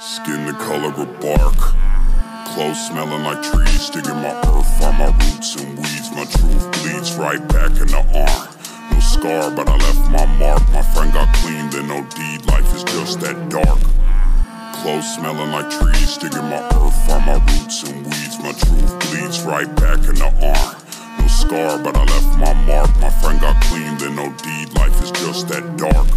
Skin the color of bark. Clothes smelling like trees. Digging my earth, find my roots and weeds. My truth bleeds right back in the arm. No scar, but I left my mark. My friend got clean, then no deed. Life is just that dark. Clothes smelling like trees. Digging my earth, find my roots and weeds. My truth bleeds right back in the arm. No scar, but I left my mark. My friend got clean, then no deed. Life is just that dark.